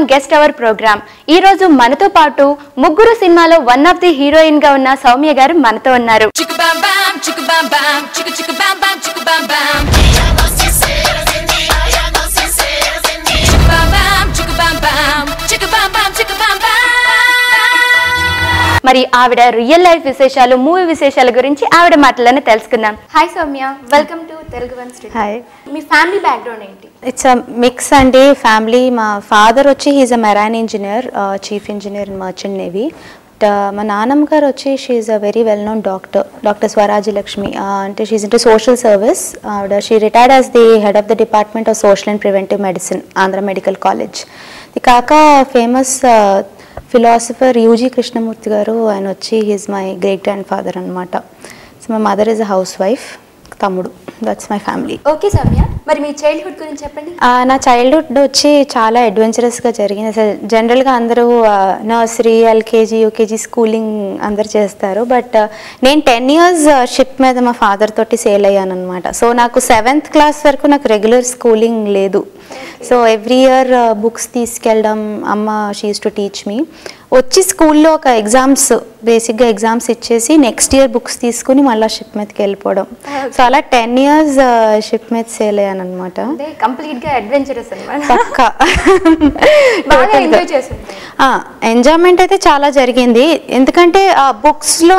One guest hour programme ఈ రోజు మనతో పాటు ముగ్గురు సినిమాలో వన్ ఆఫ్ ది హీరోయిన్గా ఉన్న సౌమ్య గారు మనతో ఉన్నారు. మరి ఆవిడ రియల్ లైఫ్ విశేషాలు మూవీ విశేషాల గురించి ఆవిడ మాటలను తెలుసుకుందాం. Hi Soumya. Welcome to Telugu one studio hi me family background ఏంటి? ఇట్స్ అ మిక్స్ అండి. ఫ్యామిలీ మా ఫాదర్ వచ్చి he's a marine engineer chief engineer in merchant navy మా నాన్నమ్మ గారు వచ్చి she's a very well known doctor doctor Swarajya Lakshmi అంటే she's into social service ఆవిడ she retired as the head of the department of social and preventive medicine Andhra medical college ఇది కాక famous philosopher UG Krishnamurti గారు ఆయన వచ్చి he's my great grand father అనమాట so my mother is a housewife తమ్ముడు. That's my family okay Soumya మరి మీ childhood గురించి చెప్పండి. నా చైల్డ్హుడ్ వచ్చి చాలా అడ్వెంచరస్గా జరిగింది. అసలు జనరల్గా అందరూ నర్సరీ ఎల్కేజీ యూకేజీ స్కూలింగ్ అందరు చేస్తారు. బట్ నేను టెన్ ఇయర్స్ షిప్ మీద మా ఫాదర్ తోటి సేల్ అయ్యాను అనమాట సో నాకు సెవెంత్ క్లాస్ వరకు నాకు రెగ్యులర్ స్కూలింగ్ లేదు. సో ఎవ్రీ ఇయర్ బుక్స్ తీసుకెళ్ళడం అమ్మ షీస్ టు టీచ్ మీ వచ్చి స్కూల్లో ఒక ఎగ్జామ్స్ బేసిక్గా ఎగ్జామ్స్ ఇచ్చేసి నెక్స్ట్ ఇయర్ బుక్స్ తీసుకుని మళ్ళీ షిప్ మీదకి వెళ్ళిపోవడం. సో అలా టెన్ ఇయర్స్ షిప్ మీద సేల్ అయ్యాను. అనమాట అంటే కంప్లీట్గా అడ్వెంచరస్ అనమాట పక్కా. ఎంజాయ్మెంట్ అయితే చాలా జరిగింది. ఎందుకంటే ఆ బుక్స్లో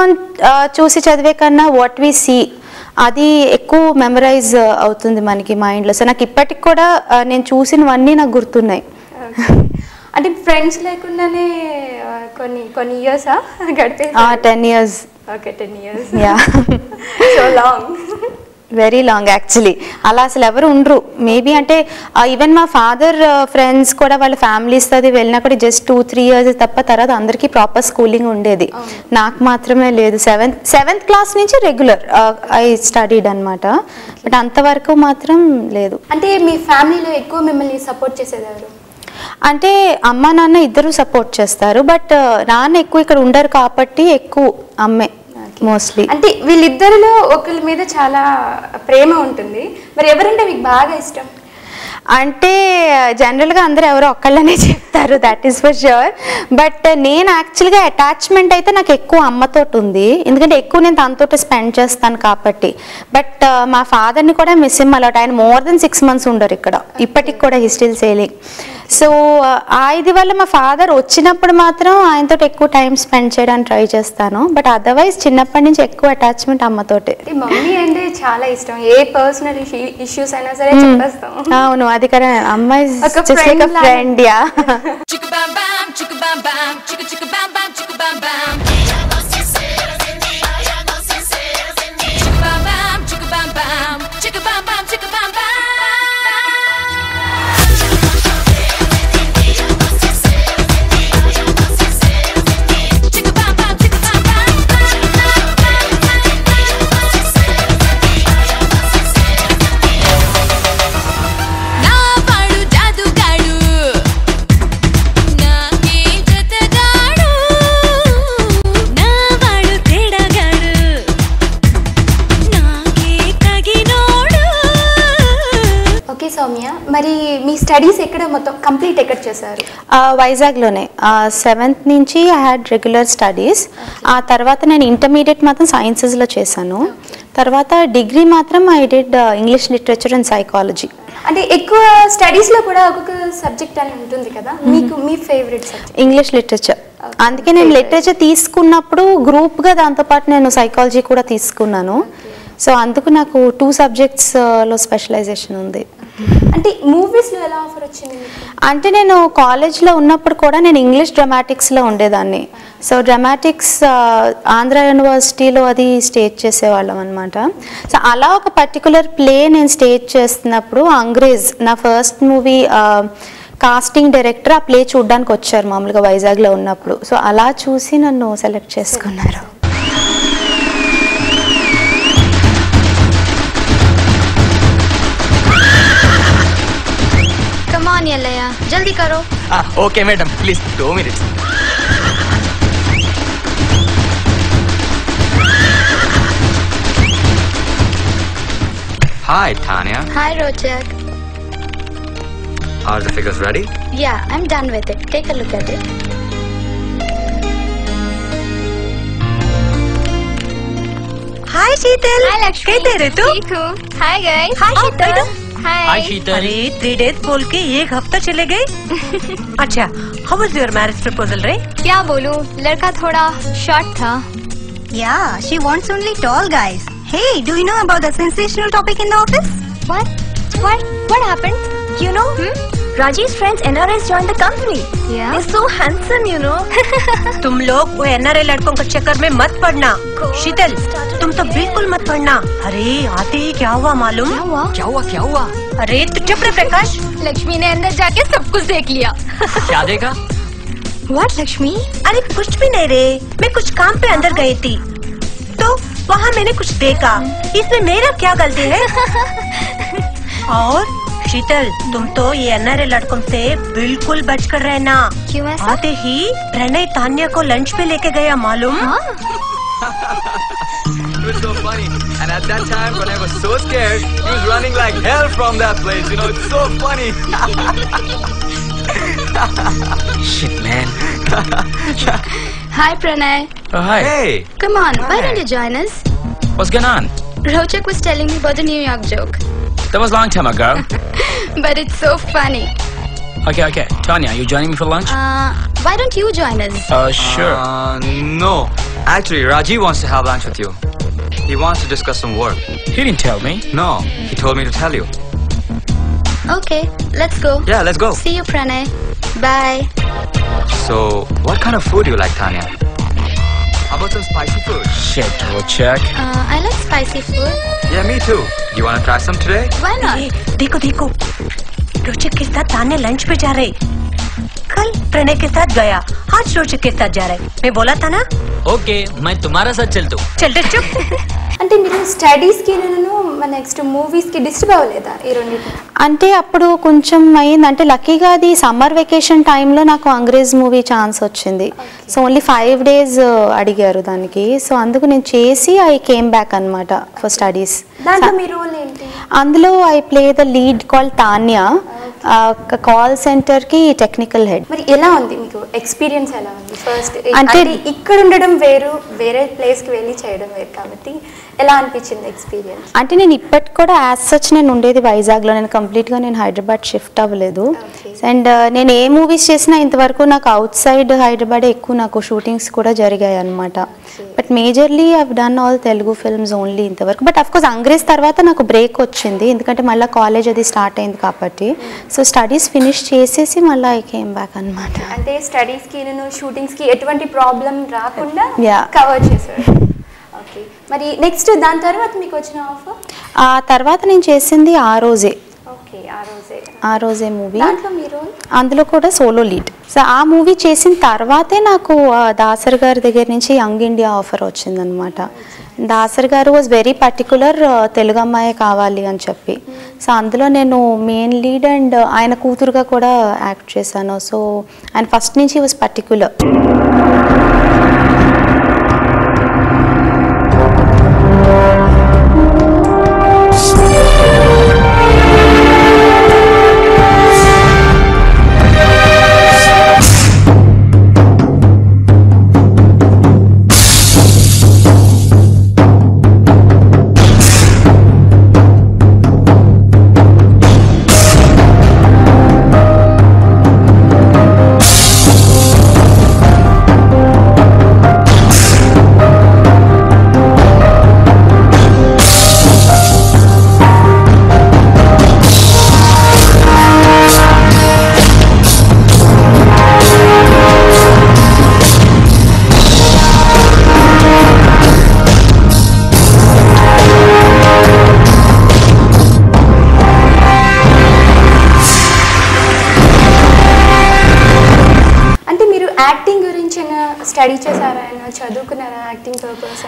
చూసి చదివే కన్నా వాట్ వి సీ అది ఎక్కువ మెమరైజ్ అవుతుంది మనకి మైండ్లో. సో నాకు ఇప్పటికి కూడా నేను చూసినవన్నీ నాకు గుర్తున్నాయి. అంటే ఫ్రెండ్స్ లేకుండానే కొన్ని కొన్ని ఇయర్సా గడిపే ten years okay ten years yeah so long very long actually అలా అసలు ఎవరు ఉండరు. మేబీ అంటే ఈవెన్ మా ఫాదర్ ఫ్రెండ్స్ కూడా వాళ్ళ ఫ్యామిలీస్ అది వెళ్ళినా కూడా జస్ట్ టూ త్రీ ఇయర్స్ తప్ప తర్వాత అందరికీ ప్రాపర్ స్కూలింగ్ ఉండేది. నాకు మాత్రమే లేదు. సెవెంత్ సెవెంత్ క్లాస్ నుంచి రెగ్యులర్ ఐ స్టడీడ్ అనమాట బట్ అంతవరకు మాత్రం లేదు. అంటే మీ ఫ్యామిలీలో ఎక్కువ మిమ్మల్ని సపోర్ట్ చేసేది ఎవరు? అంటే అమ్మ నాన్న ఇద్దరు సపోర్ట్ చేస్తారు. బట్ నాన్న ఎక్కువ ఇక్కడ ఉండరు కాబట్టి ఎక్కువ అమ్మే. మోస్ట్లీ అంటే వీళ్ళిద్దరిలో ఒకరి మీద చాలా ప్రేమ ఉంటుంది. మరి ఎవరంటే మీకు బాగా ఇష్టం? అంటే జనరల్గా అందరూ ఎవరో ఒక్కళ్ళనే చెప్తారు that is for sure but నేను యాక్చువల్గా అటాచ్మెంట్ అయితే నాకు ఎక్కువ అమ్మతోటి ఉంది. ఎందుకంటే ఎక్కువ నేను తనతోటి స్పెండ్ చేస్తాను కాబట్టి. బట్ మా ఫాదర్ని కూడా మిస్ అలౌట్ ఆయన మోర్ దెన్ సిక్స్ మంత్స్ ఉండరు ఇక్కడ. ఇప్పటికి కూడా హిస్టరీ సేలింగ్ సో ఆ ఇది వల్ల మా ఫాదర్ వచ్చినప్పుడు మాత్రం ఆయనతో ఎక్కువ టైం స్పెండ్ చేయడానికి ట్రై చేస్తాను. బట్ అదర్వైజ్ చిన్నప్పటి నుంచి ఎక్కువ అటాచ్మెంట్ అమ్మతోటే. మమ్మీ అంటే చాలా ఇష్టం. ఏ పర్సనల్ ఇష్యూస్ అయినా సరే చెప్పేస్తాం అవును అది కదా అమ్మాయి. ఫ్రెండ్ యా స్టడీస్ ఎక్కడ మొత్తం కంప్లీట్ ఎక్కడ చేశారు? వైజాగ్లోనే. సెవెంత్ నుంచి ఐ హ్యాడ్ రెగ్యులర్ స్టడీస్. ఆ తర్వాత నేను ఇంటర్మీడియట్ మాత్రం సైన్సెస్లో చేశాను. తర్వాత డిగ్రీ మాత్రం I did English literature and psychology. అంటే ఎక్కువ స్టడీస్లో కూడా ఒక్కొక్క సబ్జెక్ట్ అని ఉంటుంది కదా? మీకు మీ ఫేవరెట్ ఇంగ్లీష్ లిటరేచర్. అందుకే నేను లిటరేచర్ తీసుకున్నప్పుడు గ్రూప్గా దాంతోపాటు నేను సైకాలజీ కూడా తీసుకున్నాను. సో అందుకు నాకు టూ సబ్జెక్ట్స్లో స్పెషలైజేషన్ ఉంది. అంటే మూవీస్లో ఎలా ఆఫర్ వచ్చింది అంటే నేను కాలేజ్లో ఉన్నప్పుడు కూడా నేను ఇంగ్లీష్ డ్రామాటిక్స్లో ఉండేదాన్ని. సో డ్రామాటిక్స్ ఆంధ్ర యూనివర్సిటీలో అది స్టేజ్ చేసేవాళ్ళం అనమాట సో అలా ఒక పర్టికులర్ ప్లే నేను స్టేజ్ చేస్తున్నప్పుడు అంగ్రేజ్ నా ఫస్ట్ మూవీ కాస్టింగ్ డైరెక్టర్ ఆ ప్లే చూడడానికి వచ్చారు మామూలుగా వైజాగ్లో ఉన్నప్పుడు. సో అలా చూసి నన్ను సెలెక్ట్ చేసుకున్నారు. जल्दी करो ओके मैडम प्लीज दो minute Hi, Tanya. Hi, Roger. Are the figures ready? Yeah, I'm done with it. Take a look at it. Hi, Sheetal. Hi, Lakshmi. कैसे Ritu? Hi, guys. Hi, Sheetal. Hi Sheetal three days बोल के एक हफ़्ता चले गए। अच्छा how was your marriage proposal रे? क्या बोलूँ लड़का थोड़ा शॉर्ट था। Yeah she wants only tall guys hey do you know about the sensational topic in the office what what what happened you know Raji's friends NRS joined the company. Yeah. They're so handsome, you know. तुम लोग वो NRA लड़कों के चक्कर में मत पड़ना। शीतल तुम तो बिल्कुल मत पड़ना। अरे आते ही क्या हुआ मालूम? क्या हुआ? क्या हुआ क्या हुआ? अरे तू चुप रहे प्रकाश। लक्ष्मी ने अंदर जाके सब कुछ देख लिया। क्या देखा? What लक्ष्मी? अरे कुछ भी नहीं रे। मैं कुछ काम पे अंदर गई थी। तो वहाँ मैंने कुछ देखा। इसमें मेरा क्या गलती है? और? शीतल तुम तो ये एनआरए लड़कों से बिल्कुल बचकर रहना क्यों ऐसा आते ही प्रणय तान्या को लंच पे लेके गया मालूम हाँ It was so funny. And at that time, when I was so scared, he was running like hell from that place. You know, it's so funny. Shit, man. Hi Pranay Oh, hi. hey. Come on hi. why don't you join us What's going on? Rochak was telling me about the New York joke That was a long time ago. but it's so funny okay, okay. Tanya, are you joining me for lunch? uh, why don't you join us Uh, sure. Uh, no. Actually, Rajiv wants to have lunch with you. He wants to discuss some work. he didn't tell me. No, he told me to tell you. Okay let's go Yeah, let's go. See you Pranay Bye So, what kind of food do you like, Tanya? How about some spicy food? Shit, we'll check. uh, I like spicy food Yeah, me too. You want to try some today? Why not ए, देखो देखो रोचक के साथ Tanya lunch पे जा रहे कल प्रणय के साथ गया आज रोचक के साथ जा रहे मैं बोला था ना ओके मैं तुम्हारा साथ चलता हूँ चलते चुप అంటే మీరు స్టడీస్కి నేను నెక్స్ట్ మూవీస్కి డిస్టర్బ్ అవ్వలేదా ఈ రెండింటి అంటే అప్పుడు కొంచెం అయింది అంటే లక్కీగా అది సమ్మర్ వెకేషన్ టైంలో నాకు అంగ్రేజ్ మూవీ ఛాన్స్ వచ్చింది. సో ఓన్లీ ఫైవ్ డేస్ అడిగారు దానికి. సో అందుకు నేను చేసి ఐ కేమ్ బ్యాక్ అనమాట ఫర్ స్టడీస్ అందులో I play the lead call Tanya call సెంటర్కి టెక్నికల్ హెడ్ మరి ఎలా ఉంది మీకు? ఎక్స్పీరియన్స్ ఎలా ఉంది? ఫస్ట్ అంటే- ఇక్కడ ఉండడం వేరు వేరే ప్లేస్కి వెళ్ళి చేయడం వేరు కాబట్టి ఎలా అనిపించింది ఎక్స్పీరియన్స్ అంటే నేను ఇప్పటికి కూడా యాజ్ సచ్ నేను ఉండేది వైజాగ్లో. నేను కంప్లీట్గా నేను హైదరాబాద్ షిఫ్ట్ అవ్వలేదు. అండ్ నేను ఏ మూవీస్ చేసినా ఇంతవరకు నాకు అవుట్ సైడ్ హైదరాబాద్ ఎక్కువ నాకు షూటింగ్స్ కూడా జరిగాయి అనమాట but majorly I've done all Telugu films only ఇంతవరకు. బట్ అఫ్కోర్స్ అంగ్రేజ్ తర్వాత నాకు బ్రేక్ వచ్చింది. ఎందుకంటే మళ్ళీ కాలేజ్ అది స్టార్ట్ అయింది కాబట్టి. సో స్టడీస్ ఫినిష్ చేసేసి మళ్ళీ ఐ కేమ్ బ్యాక్ అనమాట అంటే స్టడీస్కి నేను షూటింగ్స్కి ఎటువంటి ప్రాబ్లం రాకుండా. కవర్ చేశారు. ఓకే మరి నెక్స్ట్ దాని తర్వాత మీకు వచ్చిన ఆఫర్ ఆ తర్వాత నేను చేసింది ఆ రోజే. ఆ రోజే. మూవీ అందులో కూడా సోలో లీడ్ సో ఆ మూవీ చేసిన తర్వాతే నాకు దాసర్ గారి దగ్గర నుంచి యంగ్ ఇండియా ఆఫర్ వచ్చిందనమాట దాసర్ గారు వాజ్ వెరీ పర్టికులర్ తెలుగు అమ్మాయే కావాలి అని చెప్పి. సో అందులో నేను మెయిన్ లీడ్ అండ్ ఆయన కూతురుగా కూడా యాక్ట్ చేశాను. సో ఆయన ఫస్ట్ నుంచి వాజ్ పర్టికులర్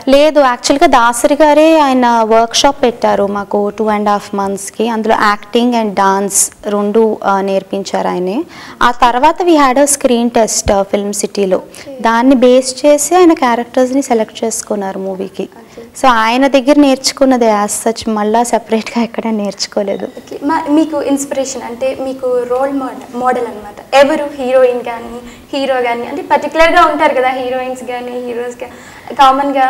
లేదు యాక్చువల్గా దాసరి గారే ఆయన వర్క్ షాప్ పెట్టారు మాకు టూ అండ్ హాఫ్ మంత్స్కి అందులో యాక్టింగ్ అండ్ డాన్స్ రెండు నేర్పించారు ఆయనే. ఆ తర్వాత we had a screen test film సిటీలో దాన్ని బేస్ చేసి ఆయన క్యారెక్టర్స్ని సెలెక్ట్ చేసుకున్నారు మూవీకి సో ఆయన దగ్గర నేర్చుకున్నది యాజ్ సచ్ మళ్ళా సెపరేట్గా ఎక్కడ నేర్చుకోలేదు. మీకు ఇన్స్పిరేషన్ అంటే మీకు రోల్ మోడల్ మోడల్ అనమాట ఎవరు హీరోయిన్ కానీ హీరో కానీ అంటే పర్టికులర్గా ఉంటారు కదా హీరోయిన్స్ కానీ హీరోస్ కామన్గా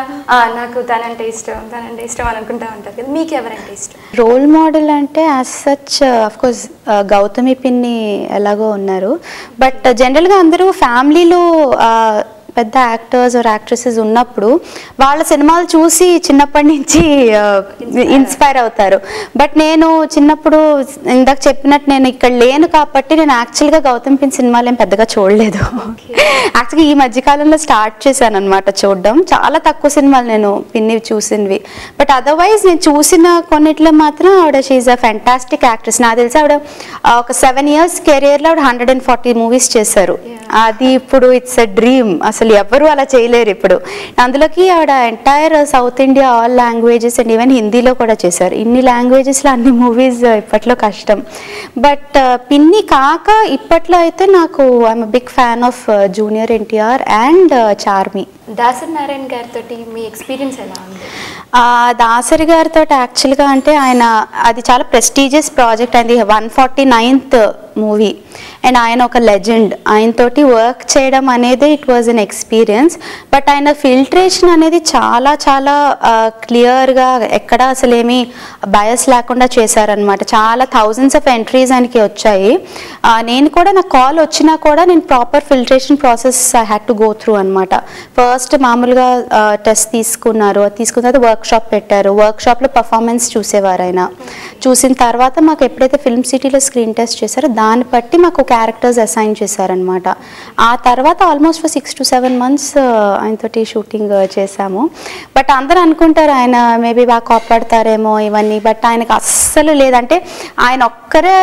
నాకు తనంటే ఇష్టం తనంటే ఇష్టం అని అనుకుంటా ఉంటారు కదా మీకు ఎవరంటే ఇష్టం? రోల్ మోడల్ అంటే as such of course Gautami పిన్ని ఎలాగో ఉన్నారు. బట్ జనరల్గా అందరూ ఫ్యామిలీలో పెద్ద యాక్టర్స్ ఆర్ యాక్ట్రెసెస్ ఉన్నప్పుడు వాళ్ళ సినిమాలు చూసి చిన్నప్పటి నుంచి ఇన్స్పైర్ అవుతారు. బట్ నేను చిన్నప్పుడు ఇందాక చెప్పినట్టు నేను ఇక్కడ లేను కాబట్టి నేను యాక్చువల్గా గౌతమ్ పిన్ సినిమాలు ఏం పెద్దగా చూడలేదు. యాక్చువల్గా ఈ మధ్యకాలంలో స్టార్ట్ చేశాను అనమాట చూడడం. చాలా తక్కువ సినిమాలు నేను పిన్ని చూసినవి. బట్ అదర్వైజ్ నేను చూసిన కొన్నిట్లో మాత్రం ఆవిడ షీఈ్ అ ఫెంటాస్టిక్ యాక్ట్రెస్ నాకు తెలిసి ఆవిడ ఒక సెవెన్ ఇయర్స్ కెరియర్లో ఆవిడ హండ్రెడ్ అండ్ ఫార్టీ మూవీస్ చేశారు. అది ఇప్పుడు ఇట్స్ అ డ్రీమ్ అసలు ఎవ్వరూ అలా చేయలేరు ఇప్పుడు. అందులోకి ఆవిడ entire south India all languages and even హిందీలో కూడా చేశారు. ఇన్ని లాంగ్వేజెస్లో అన్ని మూవీస్ ఇప్పట్లో కష్టం. బట్ uh, పిన్ని కాక ఇప్పట్లో అయితే నాకు I'm big fan of junior NTR and Charmi Dasari Narayana గారితో మీ ఎక్స్పీరియన్స్ ఎలా ఉంది? దాసరి గారితో యాక్చువల్గా అంటే ఆయన అది చాలా prestigious project and. One forty ninth movie. And ఆయన ఒక లెజెండ్ ఆయనతోటి వర్క్ చేయడం అనేది it was an experience but ఆయన ఫిల్టరేషన్ అనేది చాలా చాలా క్లియర్గా ఎక్కడ అసలు బయస్ లేకుండా చేశారనమాట చాలా థౌజండ్స్ ఆఫ్ ఎంట్రీస్ ఆయనకి వచ్చాయి. నేను కూడా నాకు కాల్ వచ్చినా కూడా నేను proper filtration process I had to go through అనమాట ఫస్ట్ మామూలుగా టెస్ట్ తీసుకున్నారు. అది తీసుకున్న తర్వాత వర్క్ షాప్ పెట్టారు. వర్క్షాప్లో పర్ఫార్మెన్స్ చూసేవారు ఆయన చూసిన తర్వాత మాకు ఎప్పుడైతే ఫిల్మ్ సిటీలో స్క్రీన్ టెస్ట్ చేశారో దాన్ని బట్టి మాకు క్యారెక్టర్స్ అసైన్ చేశారనమాట ఆ తర్వాత almost for six to seven months ఆయనతోటి షూటింగ్ చేశాము. బట్ అందరూ అనుకుంటారు ఆయన మేబీ బాగా కాపాడతారేమో ఇవన్నీ బట్ ఆయనకు అస్సలు లేదంటే ఆయన ఒక్కరే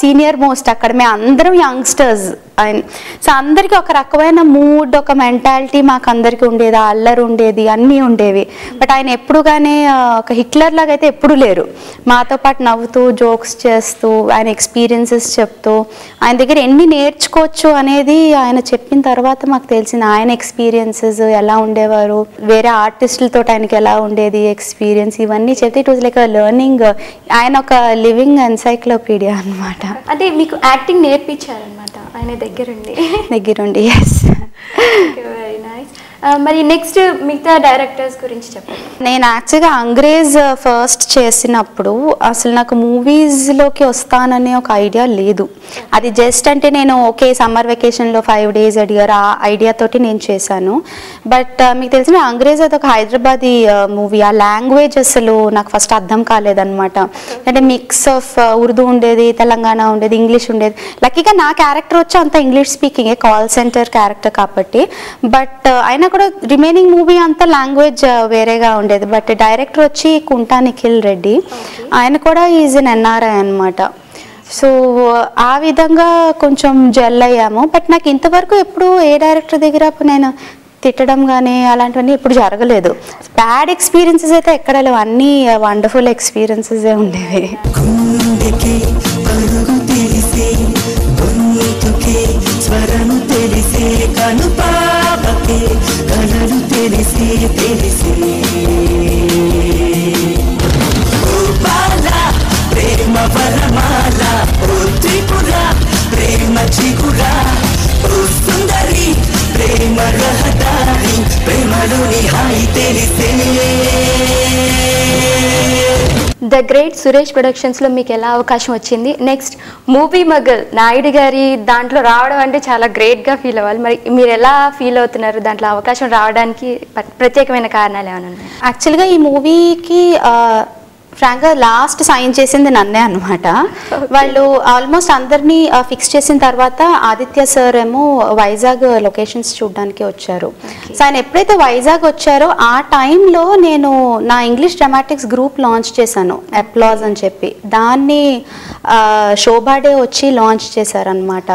సీనియర్ మోస్ట్ అక్కడ. మేము అందరం యంగ్స్టర్స్ ఆయన సో అందరికీ ఒక రకమైన మూడ్ ఒక మెంటాలిటీ మాకు అందరికీ ఉండేది ఆ అల్లరి ఉండేది అన్నీ ఉండేవి. బట్ ఆయన ఎప్పుడు కానీ ఒక హిట్లర్ లాగా అయితే ఎప్పుడు లేరు. మాతో పాటు నవ్వుతూ జోక్స్ చేస్తూ ఆయన ఎక్స్పీరియన్సెస్ చెప్తూ ఆయన దగ్గర ఎన్ని నేర్చుకోవచ్చు అనేది ఆయన చెప్పిన తర్వాత మాకు తెలిసింది. ఆయన ఎక్స్పీరియన్సెస్ ఎలా ఉండేవారు వేరే ఆర్టిస్టులతో ఆయనకి ఎలా ఉండేది ఎక్స్పీరియన్స్ ఇవన్నీ చెప్తే ఇట్ వాజ్ లైక్ లెర్నింగ్ ఆయన ఒక లివింగ్ ఎన్సైక్లోపీడియా అన్నమాట. అంటే మీకు యాక్టింగ్ నేర్పించారనమాట ఆయన దగ్గరుండి. దగ్గరుండి ఎస్ మరి నెక్స్ట్ మిగతా డైరెక్టర్స్ గురించి చెప్పండి. నేను యాక్చువల్గా అంగ్రేజ్ ఫస్ట్ చేసినప్పుడు అసలు నాకు మూవీస్లోకి వస్తాననే ఒక ఐడియా లేదు. అది జస్ట్ అంటే నేను ఓకే సమ్మర్ వెకేషన్లో ఫైవ్ డేస్ అడిగారు ఆ ఐడియా తోటి నేను చేశాను. బట్ uh, మీకు తెలిసిన అంగ్రేజ్ అది ఒక హైదరాబాదీ uh, మూవీ ఆ లాంగ్వేజ్ అసలు నాకు ఫస్ట్ అర్థం కాలేదన్నమాట. అంటే మిక్స్ ఆఫ్ uh, ఉర్దూ ఉండేది తెలంగాణ ఉండేది ఇంగ్లీష్ ఉండేది. లక్కీగా నా క్యారెక్టర్ వచ్చి అంత English speaking call centre character కాబట్టి. బట్ అయినా కూడా రిమైనింగ్ మూవీ అంతా లాంగ్వేజ్ వేరేగా ఉండేది. బట్ డైరెక్టర్ వచ్చి కుంటా నిఖిల్ రెడ్డి. ఆయన కూడా ఈజ్ ఎన్ ఎన్ఆర్ఐ అనమాట సో ఆ విధంగా కొంచెం జెల్ అయ్యాము. బట్ నాకు ఇంతవరకు ఎప్పుడు ఏ డైరెక్టర్ దగ్గర నేను తిట్టడం కానీ అలాంటివన్నీ ఎప్పుడు జరగలేదు. బ్యాడ్ ఎక్స్పీరియన్సెస్ అయితే ఎక్కడ లేవు. అన్నీ వండర్ఫుల్ ఎక్స్పీరియన్సెస్ ఉండేవి. స్వరం తెలిసే పాపకే కలలు తెలిసే తెలిసే ప్రేమ వరమాల ఓ త్రిపుర ప్రేమ చిగురా. ఓ సుందరి ప్రేమ రహదారి ప్రేమలోని హాయి తెలిసే ద గ్రేట్ సురేష్ ప్రొడక్షన్స్లో మీకు ఎలా అవకాశం వచ్చింది? నెక్స్ట్ మూవీ మగల్ నాయుడు గారి దాంట్లో రావడం అంటే చాలా గ్రేట్గా ఫీల్ అవ్వాలి. మరి మీరు ఎలా ఫీల్ అవుతున్నారు? దాంట్లో అవకాశం రావడానికి ప్రత్యేకమైన కారణాలు ఏమైనా ఉన్నాయి? యాక్చువల్గా ఈ మూవీకి ఫ్రాంక్గా లాస్ట్ సైన్ చేసింది నన్నే అనమాట వాళ్ళు ఆల్మోస్ట్ అందరినీ ఫిక్స్ చేసిన తర్వాత ఆదిత్య సార్ ఏమో వైజాగ్ లొకేషన్స్ చూడడానికి వచ్చారు. సో ఆయన ఎప్పుడైతే వైజాగ్ వచ్చారో ఆ టైంలో నేను నా ఇంగ్లీష్ డ్రామాటిక్స్ గ్రూప్ లాంచ్ చేశాను అప్లాజ్ అని చెప్పి. దాన్ని శోభాడే వచ్చి లాంచ్ చేశారనమాట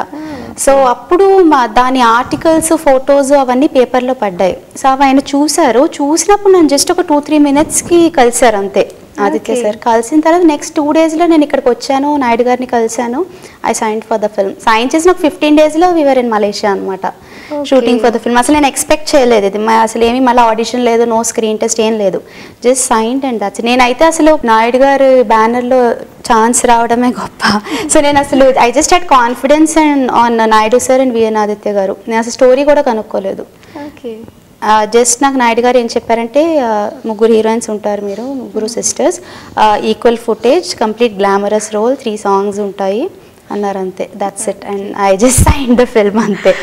సో అప్పుడు మా దాని ఆర్టికల్స్ ఫొటోస్ అవన్నీ పేపర్లో పడ్డాయి. సో అవి ఆయన చూశారు. చూసినప్పుడు నన్ను జస్ట్ ఒక టూ త్రీ మినిట్స్కి కలిశారు అంతే. ఆదిత్య. సార్. కలిసిన తర్వాత నెక్స్ట్ టూ డేస్లో నేను ఇక్కడికి వచ్చాను. నాయుడు గారిని కలిశాను. I sign for the film sign చేసిన ఒక ఫిఫ్టీన్ డేస్లో వివర్ ఇన్ మలేషియా అనమాట షూటింగ్ ఫర్ ద ఫిల్మ్ అసలు నేను ఎక్స్పెక్ట్ చేయలేదు ఇది. అసలు ఏమి మళ్ళీ ఆడిషన్ లేదు నో స్క్రీన్ టెస్ట్ ఏం లేదు. జస్ట్ సైన్ అండ్ దట్స్ నేనైతే అసలు నాయుడు గారు బ్యానర్లో ఛాన్స్ రావడమే గొప్ప. సో నేను అసలు I just had confidence and on Naidu sir and VN Aditya గారు. నేను అసలు స్టోరీ కూడా కనుక్కోలేదు. ఓకే జస్ట్ నాకు నాయుడు గారు ఏం చెప్పారంటే ముగ్గురు హీరోయిన్స్ ఉంటారు మీరు ముగ్గురు sisters equal footage complete glamorous role three songs ఉంటాయి అన్నారు అంతే. That's it and I just sign the film అంతే.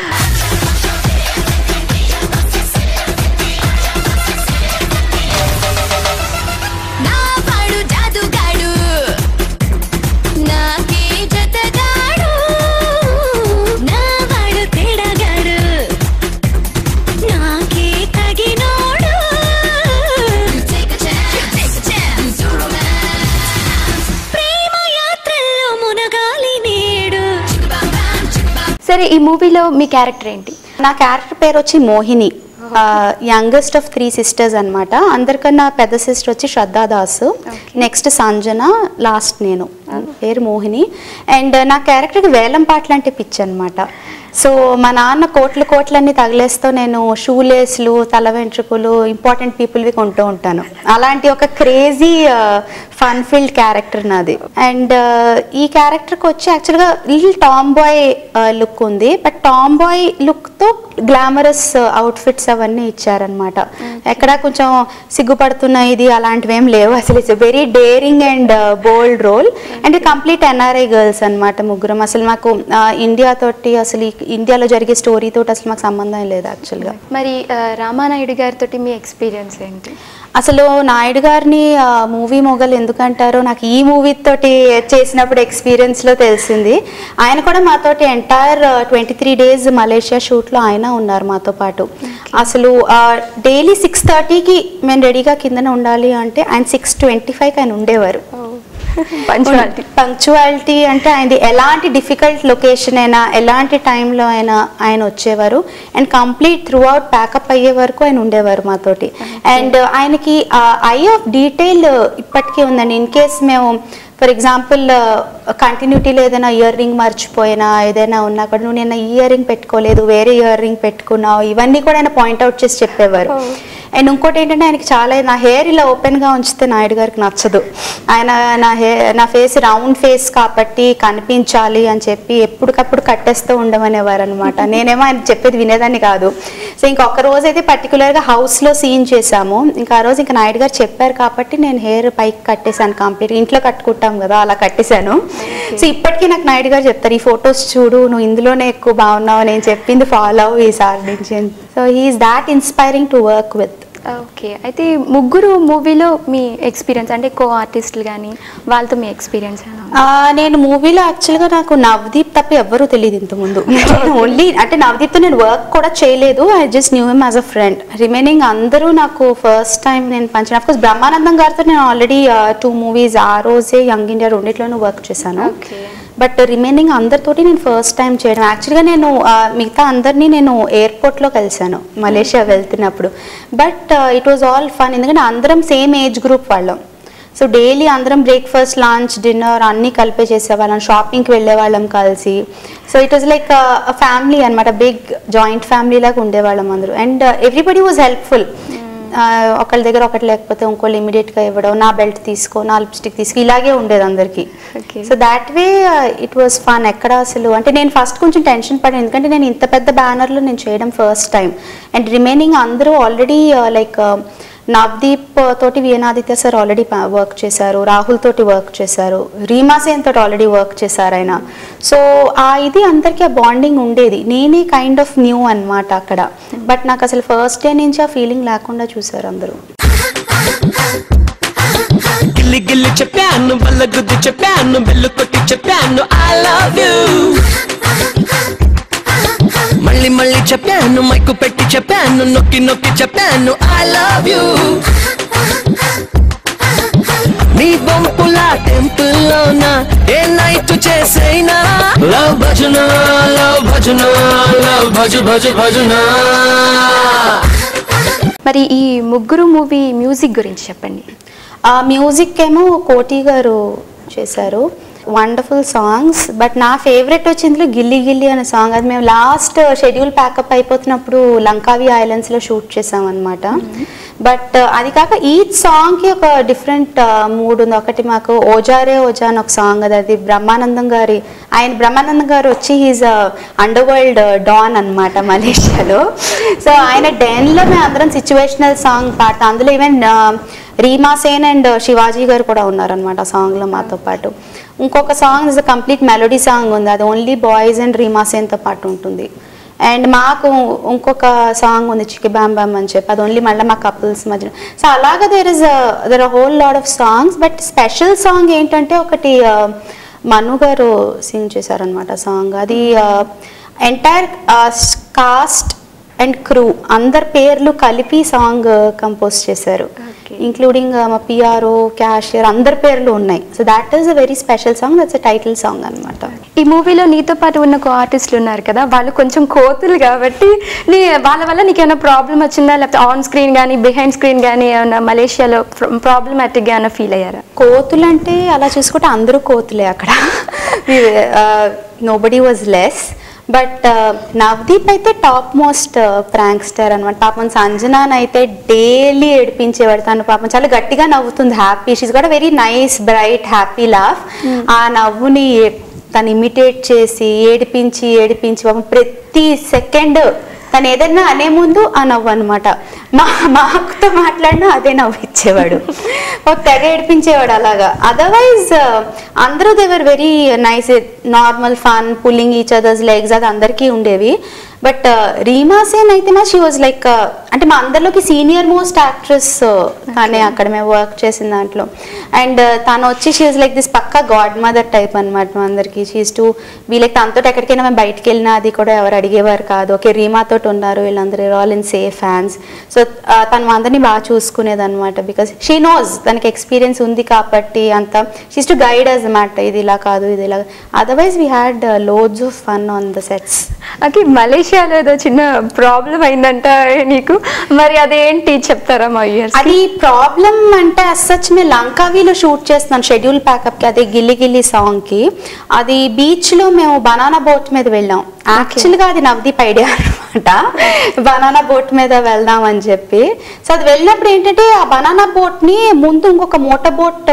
ఈ మూవీలో మీ క్యారెక్టర్ ఏంటి? నా క్యారెక్టర్ పేరు వచ్చి Mohini. Youngest of three sisters అన్నమాట. అందరికన్నా పెద్ద సిస్టర్ వచ్చి శ్రద్ధా దాస్. నెక్స్ట్ సంజన లాస్ట్ నేను. పేరు మోహిని. అండ్ నా క్యారెక్టర్కి వేలం పాటలు అంటే పిచ్చి అనమాట సో మా నాన్న కోట్లు కోట్లన్నీ తగిలేస్తూ నేను షూలేస్లు తల వెంట్రుకలు ఇంపార్టెంట్ పీపుల్వి కొంటూ ఉంటాను. అలాంటి ఒక క్రేజీ ఫన్ ఫీల్డ్ క్యారెక్టర్ నాది. అండ్ uh, ఈ క్యారెక్టర్కి వచ్చి యాక్చువల్గా లిటిల్ టామ్ బాయ్ లుక్ ఉంది. బట్ టామ్ బాయ్ లుక్తో గ్లామరస్ అవుట్ఫిట్స్ uh, అవన్నీ ఇచ్చారనమాట ఎక్కడ కొంచెం సిగ్గుపడుతున్న ఇది అలాంటివి ఏం లేవు. అసలు it's very daring and bold role and complete NRI girls అన్నమాట ముగ్గురం. అసలు మాకు uh, ఇండియా తోటి అసలు ఇండియాలో జరిగే స్టోరీ తోటి అసలు మాకు సంబంధం లేదు యాక్చువల్గా మరి uh, రామానాయుడు గారితో మీ ఎక్స్పీరియన్స్ ఏంటి? అసలు నాయుడు గారిని మూవీ మొగలు ఎందుకంటారో నాకు ఈ మూవీ తోటి చేసినప్పుడు ఎక్స్పీరియన్స్లో తెలిసింది. ఆయన కూడా మాతోటి entire twenty three days Malaysia షూట్లో ఆయన ఉన్నారు మాతో పాటు. అసలు డైలీ సిక్స్ థర్టీకి మేము రెడీగా కిందన ఉండాలి అంటే ఆయన సిక్స్ ట్వంటీ ఫైవ్కి ఆయన ఉండేవారు. పంక్చువాలిటీ అంటే ఆయనది ఎలాంటి డిఫికల్ట్ లొకేషన్ అయినా ఎలాంటి టైంలో అయినా ఆయన వచ్చేవారు. And complete throughout pack up అయ్యే వరకు ఆయన ఉండేవారు మాతోటి. అండ్ ఆయనకి ఐ ఆఫ్ డీటెయిల్ ఇప్పటికీ ఉందండి. ఇన్ కేస్ మేము ఫర్ ఎగ్జాంపుల్ కంటిన్యూటీలో ఏదైనా ఇయర్ రింగ్ మర్చిపోయినా ఏదైనా ఉన్నా కూడా నువ్వు నిన్న ఇయర్ రింగ్ పెట్టుకోలేదు వేరే ఇయర్ రింగ్ పెట్టుకున్నావు ఇవన్నీ కూడా ఆయన పాయింట్అవుట్ చేసి చెప్పేవారు. అండ్ ఇంకోటి ఏంటంటే ఆయనకి చాలా నా హెయిర్ ఇలా ఓపెన్గా ఉంచితే నాయుడు గారికి నచ్చదు. ఆయన నా హెయిర్ నా ఫేస్ రౌండ్ ఫేస్ కాబట్టి కనిపించాలి అని చెప్పి ఎప్పటికప్పుడు కట్టేస్తూ ఉండమనేవారు అనమాట నేనేమో ఆయన చెప్పేది వినేదాన్ని కాదు. సో ఇంకొక రోజు అయితే పర్టికులర్గా హౌస్లో సీన్ చేశాము. ఇంకా ఆ రోజు ఇంకా నాయుడు గారు చెప్పారు కాబట్టి నేను హెయిర్ పైకి కట్టేశాను కంప్లీట్ ఇంట్లో కట్టుకుంటాం కదా అలా కట్టేశాను. సో ఇప్పటికీ నాకు నాయుడు గారు చెప్తారు ఈ ఫొటోస్ చూడు నువ్వు ఇందులోనే ఎక్కువ బాగున్నావు నేను చెప్పింది ఫాలో అవ్వు ఈసారి నుంచి. So he's that inspiring to work with okay. అయితే ముగ్గురు మూవీలో మీ ఎక్స్పీరియన్స్ అంటే కో ఆర్టిస్టులు కానీ వాళ్ళతో మీ ఎక్స్పీరియన్స్ నేను మూవీలో యాక్చువల్గా నాకు నవదీప్ తప్ప ఎవ్వరూ తెలియదు ఇంతకుముందు. ఓన్లీ అంటే నవదీప్తో నేను వర్క్ కూడా చేయలేదు. I just knew him as a friend remaining అందరూ నాకు ఫస్ట్ టైం నేను పంచిన కోర్స్ బ్రహ్మానందం గారితో నేను ఆల్రెడీ టూ మూవీస్ ఆ రోజే యంగ్ ఇండియా రెండిట్లోనూ వర్క్ చేశాను. Okay. బట్ రిమైనింగ్ అందరితోటి నేను ఫస్ట్ టైం చేయడం. యాక్చువల్గా నేను మిగతా అందరినీ నేను ఎయిర్పోర్ట్లో కలిశాను మలేషియా వెళ్తున్నప్పుడు. But it was all fun ఎందుకంటే అందరం సేమ్ ఏజ్ గ్రూప్ వాళ్ళం. సో డైలీ అందరం బ్రేక్ఫాస్ట్ లంచ్ డిన్నర్ అన్నీ కలిపే చేసేవాళ్ళం. షాపింగ్కి వెళ్ళే వాళ్ళం కలిసి. So it was like family అనమాట బిగ్ జాయింట్ ఫ్యామిలీ లాగా ఉండేవాళ్ళం అందరూ. అండ్ ఎవ్రీబడి వాజ్ హెల్ప్ఫుల్ ఒకళ్ళ దగ్గర ఒకటి లేకపోతే ఇంకోళ్ళు ఇమీడియట్గా ఇవ్వడం నా బెల్ట్ తీసుకో నా లిప్స్టిక్ తీసుకో ఇలాగే ఉండేది అందరికీ. So that way it was fun ఎక్కడ అసలు? అంటే నేను ఫస్ట్ కొంచెం టెన్షన్ పడాను ఎందుకంటే నేను ఇంత పెద్ద బ్యానర్లో నేను చేయడం ఫస్ట్ టైం అండ్ రిమైనింగ్ అందరూ ఆల్రెడీ లైక్ నవదీప్ uh, తోటి వీణాదిత్య సార్ ఆల్రెడీ వర్క్ చేశారు. రాహుల్ తోటి వర్క్ చేశారు. రీమా సేన్ తోటి ఆల్రెడీ వర్క్ చేశారు ఆయన. సో ఆ ఇది అందరికీ ఆ బాండింగ్ ఉండేది. నేనే కైండ్ ఆఫ్ న్యూ అన్నమాట అక్కడ. బట్ నాకు అసలు ఫస్ట్ డే నుంచి ఆ ఫీలింగ్ లేకుండా చూసారు అందరూ. గిల్లి గిల్లి చెప్పాను బల్ల గుద్ది చెప్పాను బెల్లు కొట్టి చెప్పాను ఐ లవ్ యూ మళ్ళీ మళ్ళీ చెప్పాను మైకు పెట్టి చెప్పాను నొక్కి నొక్కి చెప్పాను ఐ లవ్ యూ నీ బొంపుల టెంపుల్ లోన ఏ నైట్ చేసైనా? లవ్ భజన లవ్ భజన లవ్ భజు భజు భజన. మరి ఈ ముగ్గురు మూవీ మ్యూజిక్ గురించి చెప్పండి. ఆ మ్యూజిక్ ఏమో కోటి గారు చేశారు. వండర్ఫుల్ సాంగ్స్ బట్ నా ఫేవరెట్ వచ్చింది గిల్లి గిల్లి అనే సాంగ్ అది మేము లాస్ట్ షెడ్యూల్ ప్యాకప్ అయిపోతున్నప్పుడు లంకావి ఐలాండ్స్లో షూట్ చేసాం అనమాట బట్ అది కాక ఈచ్ సాంగ్కి ఒక డిఫరెంట్ మూడ్ ఉంది. ఒకటి మాకు ఓజారే ఓజా అని ఒక సాంగ్ అది. అది బ్రహ్మానందం గారి ఆయన బ్రహ్మానందం గారు వచ్చి హీజ్ అండర్ వరల్డ్ డాన్ అనమాట మలేషియాలో. సో ఆయన డెన్లో మేము అందరం సిచ్యువేషనల్ సాంగ్ పాడతాం. అందులో ఈవెన్ రీమా సేన్ అండ్ శివాజీ గారు కూడా ఉన్నారనమాట సాంగ్లో మాతో పాటు. ఇంకొక song is complete melody song ఉంది. అది ఓన్లీ బాయ్స్ అండ్ రీమా సేన్తో పాటు ఉంటుంది. అండ్ మాకు ఇంకొక సాంగ్ ఉంది చికి బామ్ బామ్ అని చెప్పి. అది ఓన్లీ మళ్ళీ మా కపుల్స్ మధ్య సో అలాగా there is the whole lot of songs but special song ఏంటంటే ఒకటి మను గారు సింగ్ చేశారనమాట సాంగ్ అది ఎంటైర్ కాస్ట్ అండ్ క్రూ అందరి పేర్లు కలిపి సాంగ్ కంపోజ్ చేశారు. ఇంక్లూడింగ్ మా పిఆర్ఓ క్యాషియర్ అందరి పేర్లు ఉన్నాయి. So that is a very special song that's a title song అనమాట ఈ మూవీలో నీతో పాటు ఉన్న కో ఆర్టిస్టులు ఉన్నారు కదా వాళ్ళు కొంచెం కోతులు కాబట్టి నీ వాళ్ళ వల్ల నీకు ఏమైనా ప్రాబ్లం వచ్చిందా? లేకపోతే ఆన్ స్క్రీన్ కానీ బిహైండ్ స్క్రీన్ కానీ ఏమైనా మలేషియాలో ప్రాబ్లమాటిక్గా ఏమైనా ఫీల్ అయ్యారా? కోతులు అంటే అలా చూసుకుంటే అందరూ కోతులే అక్కడ. Nobody was less but Navdeep అయితే టాప్ మోస్ట్ ప్రాంక్స్టర్ అనమాట పాపం సంజనాన్ అయితే డైలీ ఏడిపించేవాడు. తను పాపం చాలా గట్టిగా నవ్వుతుంది. హ్యాపీ షీస్ కూడా very nice bright happy laugh ఆ నవ్వుని తను ఇమిటేట్ చేసి ఏడిపించి ఏడిపించి పాపం ప్రతి సెకండ్ తను ఏదైనా అనే ముందు ఆ నవ్వు అనమాట మా మా అక్కతో మాట్లాడినా అదే నవ్వు ఇచ్చేవాడు. ఒక తెగ ఏడిపించేవాడు అలాగా. అదర్వైజ్ uh, అందరూ they were very nice normal fun pulling each others legs అది అందరికీ ఉండేవి. బట్ రీమా సేన్ అయితే మా షీ వాజ్ లైక్ అంటే మా అందరిలోకి సీనియర్ మోస్ట్ యాక్ట్రెస్ తనే అక్కడ మేము వర్క్ చేసిన దాంట్లో. అండ్ uh, తను వచ్చి షీ వాజ్ లైక్ దిస్ పక్కా గాడ్ మదర్ టైప్ అనమాట మా అందరికి. షీస్ టు వీ లైక్ తనతో ఎక్కడికైనా మేము బయటికి వెళ్ళినా అది కూడా ఎవరు అడిగేవారు కాదు. ఓకే రీమాతో ఉన్నారు వీళ్ళందరూ all in safe hands so తను మా అందరినీ బాగా చూసుకునేది అనమాట బికాస్ షీ నోస్ తనకి ఎక్స్పీరియన్స్ ఉంది కాబట్టి అంత. షీస్ టు గైడ్ అస్ అనమాట ఇది ఇలా కాదు ఇది ఇలా. Otherwise we had loads of fun on the sets okay మలేషియాలో ఏదో చిన్న ప్రాబ్లం అయిందంట నీకు. మరి అదేంటి చెప్తారా మా ఇయర్స్ అది ప్రాబ్లం అంటే అసచ్ మేము లంకావీలో షూట్ చేస్తున్నాను షెడ్యూల్ ప్యాకప్కి అదే గిల్లి గిల్లి సాంగ్కి అది బీచ్లో మేము బనానా బోట్ మీద వెళ్ళాం. యాక్చువల్గా అది నవదీప్ ఐడియా అనమాట బనానా బోట్ మీద వెళ్దాం అని చెప్పి. సో అది వెళ్ళినప్పుడు ఏంటంటే ఆ బనానా బోట్ని ముందు ఇంకొక మోటార్ బోట్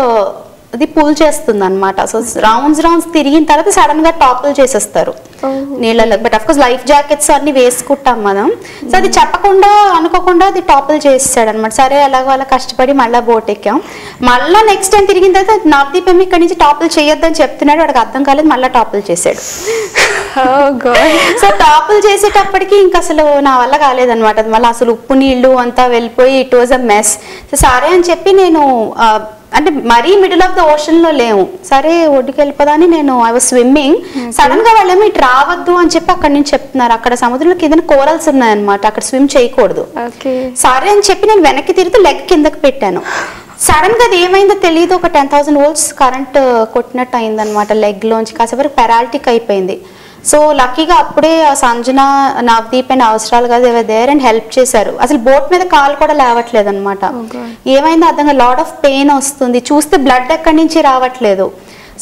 అది పుల్ చేస్తుంది అనమాట సో రౌండ్స్ రౌండ్స్ తిరిగిన తర్వాత సడన్గా టాపుల్ చేసేస్తారు. నీళ్ళలో but of course life jackets అన్ని వేసుకుంటాం మనం. సో అది చెప్పకుండా అనుకోకుండా అది టాపుల్ చేసాడు అనమాట సరే అలాగో అలా కష్టపడి మళ్ళీ బోట్ ఎక్కాం. మళ్ళీ నెక్స్ట్ టైం తిరిగిన తర్వాత నవదీప్ ఏమి ఇక్కడి నుంచి టాపుల్ చేయొద్దని చెప్తున్నాడు. వాడికి అర్థం కాలేదు మళ్ళీ టాపుల్ చేశాడు సో టాపుల్ చేసేటప్పటికి ఇంకా అసలు నా వల్ల కాలేదన్నమాట. అది మళ్ళీ అసలు ఉప్పు నీళ్ళు అంతా వెళ్ళిపోయి it was a mess so సరే అని చెప్పి నేను అంటే మరీ మిడిల్ ఆఫ్ ద ఓషన్లో లేవు. సరే ఒడ్డుకి వెళ్ళిపోదాని నేను ఐ వాజ్ స్విమ్మింగ్ సడన్గా వాళ్ళేమో ఇటు రావద్దు అని చెప్పి అక్కడ నుంచి చెప్తున్నారు. అక్కడ సముద్రంలో కింద కోరల్స్ ఉన్నాయన్నమాట. అక్కడ స్విమ్ చేయకూడదు. ఓకే సరే అని చెప్పి నేను వెనక్కి తిరుగుతూ లెగ్ కిందకి పెట్టాను. సడన్గా అది ఏమైందో తెలియదు. ఒక టెన్ థౌసండ్ వోల్ట్స్ కరెంట్ కొట్టినట్టు అయిందనమాట లెగ్ లోంచి. కాసేపటికి పెరాలిటిక్ అయిపోయింది. సో లక్కీగా అప్పుడే ఆ సంజన నవదీప్ అండ్ అవసరాలు కదా దేర్ అండ్ హెల్ప్ చేశారు. అసలు బోట్ మీద కాలు కూడా లేవట్లేదు అనమాట ఏమైందో అర్థం లాడ్ ఆఫ్ పెయిన్ వస్తుంది. చూస్తే బ్లడ్ ఎక్కడి నుంచి రావట్లేదు.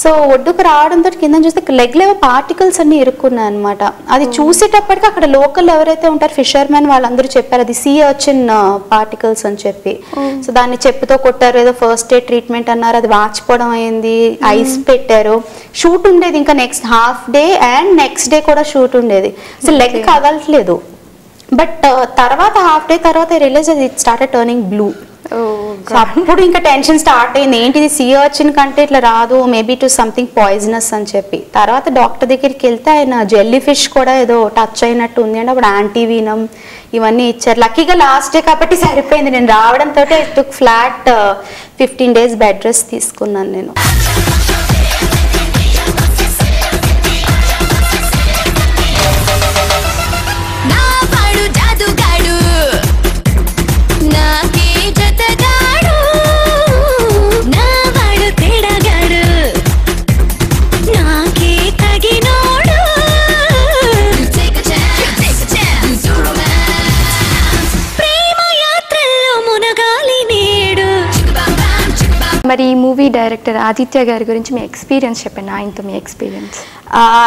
సో ఒడ్డుకు రావడంతో కింద చూస్తే లెగ్ లేవో పార్టికల్స్ అన్ని ఇరుక్కున్నాయి అనమాట అది చూసేటప్పటికి అక్కడ లోకల్ ఎవరైతే ఉంటారు ఫిషర్మెన్ వాళ్ళందరూ చెప్పారు అది సీ వచ్చిన్ పార్టికల్స్ అని చెప్పి. సో దాన్ని చెప్పుతో కొట్టారు ఏదో ఫస్ట్ ఎయిడ్ ట్రీట్మెంట్ అన్నారు అది వాచిపోవడం అయింది ఐస్ పెట్టారు. షూట్ ఉండేది ఇంకా next half day and next day కూడా షూట్ ఉండేది. అసలు లెగ్ కదలట్లేదు బట్ తర్వాత హాఫ్ డే తర్వాత release it start turning blue Oh, so అప్పుడు ఇంకా టెన్షన్ స్టార్ట్ అయింది. ఏంటిది? సీ వచ్చిన కంటే ఇట్లా రాదు. మేబీ టు సంథింగ్ పాయిజనస్ అని చెప్పి. తర్వాత డాక్టర్ దగ్గరికి వెళ్తే ఆయన జెల్లీ ఫిష్ కూడా ఏదో టచ్ అయినట్టు ఉంది అంటే అప్పుడు యాంటీవీనం ఇవన్నీ ఇచ్చారు. లక్కీగా లాస్ట్ డే కాబట్టి సరిపోయింది. నేను రావడంతో took flat fifteen days bed rest తీసుకున్నాను నేను. మూవీ డైరెక్టర్ ఆదిత్య గారి గురించి మీ ఎక్స్పీరియన్స్ చెప్పండి ఆయనతో మీ ఎక్స్పీరియన్స్.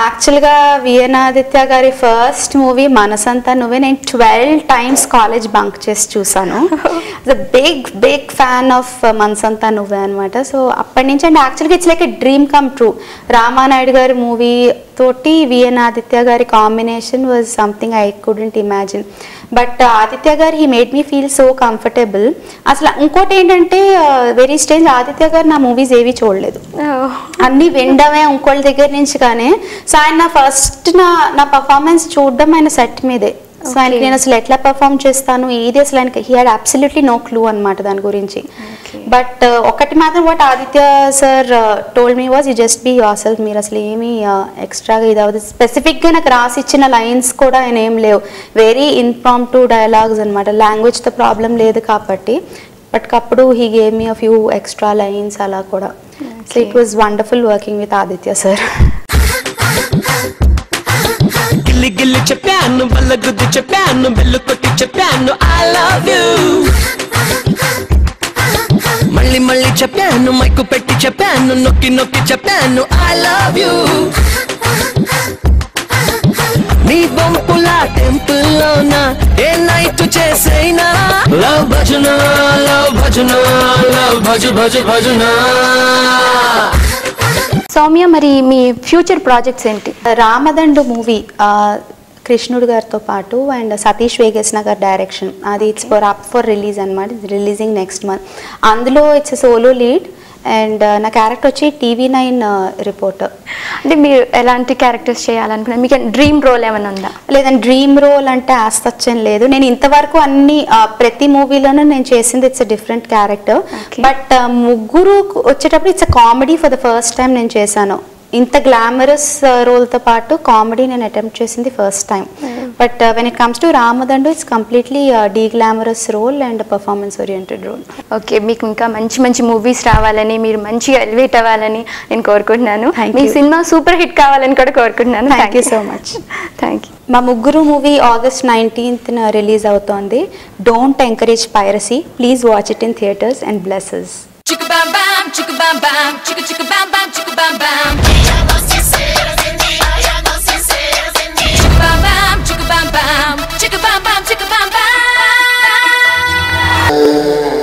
యాక్చువల్గా విఎనాదిత్య గారి ఫస్ట్ మూవీ మనసంతా నువ్వే నేను ట్వెల్వ్ టైమ్స్ కాలేజ్ బంక్ చేసి చూసాను the big big fan of Manasantha Nuvve అనమాట సో అప్పటి నుంచి అండ్ యాక్చువల్గా it's like a dream come true Ramanaidu గారి మూవీ తోటి విఎన్ ఆదిత్య గారి combination was something I couldn't imagine but Aditya గారు he made me feel so comfortable అసలు ఇంకోటి ఏంటంటే వెరీ స్టేజ్ ఆదిత్య గారు నా మూవీస్ ఏవి చూడలేదు. అన్ని వినడమే ఇంకోళ్ళ దగ్గర నుంచి కానీ సో ఆయన నా ఫస్ట్ నా నా పర్ఫార్మెన్స్ చూడడం ఆయన సెట్ మీదే. సో ఆయనకి నేను అసలు ఎట్లా పర్ఫామ్ చేస్తాను? ఏది అసలు ఆయనకి he had absolutely no clue అనమాట దాని గురించి. బట్ ఒకటి మాత్రం what Aditya sir told me was you just be yourself మీరు అసలు ఏమీ ఎక్స్ట్రాగా ఇది అవ్వదు స్పెసిఫిక్గా నాకు రాసి ఇచ్చిన లైన్స్ కూడా ఆయన ఏం లేవు. వెరీ ఇన్ఫామ్ టు డైలాగ్స్ అనమాట లాంగ్వేజ్తో ప్రాబ్లం లేదు కాబట్టి. బట్ అప్పుడు he gave me a few extra lines అలా కూడా. So it was wonderful working with Aditya sir గిల్లి గిల్లి చెప్పాను బల్ల గుద్ది చెప్పాను బెల్లు కొట్టి చెప్పాను ఐ లవ్ యూ మళ్ళీ మళ్ళీ చెప్పాను మైకు పెట్టి చెప్పాను నొక్కి నొక్కి చెప్పాను ఐ లవ్ యూ నీ బొంపుల టెంపుల్ లోన ఏ నైట్ చేసైనా? లవ్ భజన లవ్ భజన లవ్ భజు భజు భజన. సౌమ్య మరి మీ ఫ్యూచర్ ప్రాజెక్ట్స్ ఏంటి? రామదండు మూవీ కృష్ణుడు గారితో పాటు అండ్ సతీష్ వేగేసిన గారి డైరెక్షన్. అది it's for up for release అనమాట రిలీజింగ్ నెక్స్ట్ మంత్ అందులో ఇట్స్ సోలో లీడ్ అండ్ నా క్యారెక్టర్ వచ్చి టీవీ నైన్ రిపోర్టర్. అంటే మీరు ఎలాంటి క్యారెక్టర్స్ చేయాలనుకున్నారు? మీకు డ్రీమ్ రోల్ ఏమైనా ఉందా? లేదంటే డ్రీమ్ రోల్ అంటే ఆస్తచ్చం లేదు. నేను ఇంతవరకు అన్ని ఆ, ప్రతి మూవీలోనూ నేను చేసింది ఇట్స్ డిఫరెంట్ క్యారెక్టర్ బట్ ముగ్గురు వచ్చేటప్పుడు it's comedy for the first time నేను చేశాను. ఇంత గ్లామరస్ రోల్తో పాటు కామెడీ నేను అటెంప్ట్ చేసింది first time but when it comes to Ramadandu it's completely deglamorous role and performance oriented role okay మీకు ఇంకా మంచి మంచి మూవీస్ రావాలని మీరు మంచిగా ఎలివేట్ అవ్వాలని నేను కోరుకుంటున్నాను. మీ. సినిమా సూపర్ హిట్ కావాలని కూడా కోరుకుంటున్నాను. Thank you so much thank you మా ముగ్గురు మూవీ ఆగస్ట్ నైన్టీన్త్న రిలీజ్ అవుతోంది. Don't encourage piracy please watch it in theatres and blesses Chicka bam bam, chicka bam bam, chicka chicka bam. Yeah.